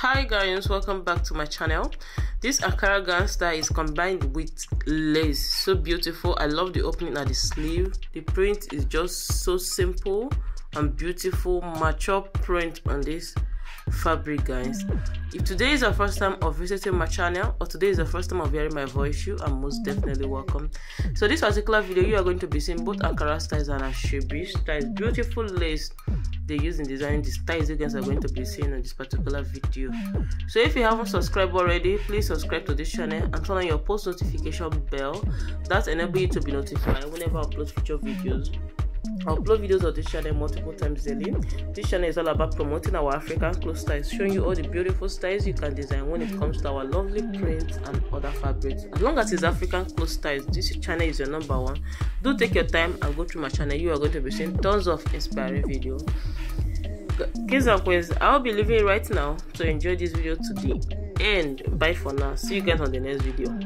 hi guys welcome back to my channel. This Ankara gown style is combined with lace. So beautiful. I love the opening at the sleeve. The print is just so simple and beautiful. Mature print on this fabric guys. If today is your first time of visiting my channel or today is the first time of hearing my voice you are most definitely welcome. So this particular video you are going to be seeing both Ankara styles and Asoebi styles. Beautiful lace they use in designing the styles you guys are going to be seeing on this particular video. So if you haven't subscribed already please subscribe to this channel and turn on your post notification bell. That enable you to be notified whenever i upload future videos I upload videos of this channel multiple times daily. This channel is all about promoting our African clothes styles, showing you all the beautiful styles you can design when it comes to our lovely prints and other fabrics. As long as it's African clothes styles, this channel is your number one. Do take your time and go through my channel. You are going to be seeing tons of inspiring videos. Kids and queens, I'll be leaving right now to enjoy this video to the end. Bye for now. See you guys on the next video.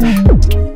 Mm-hmm.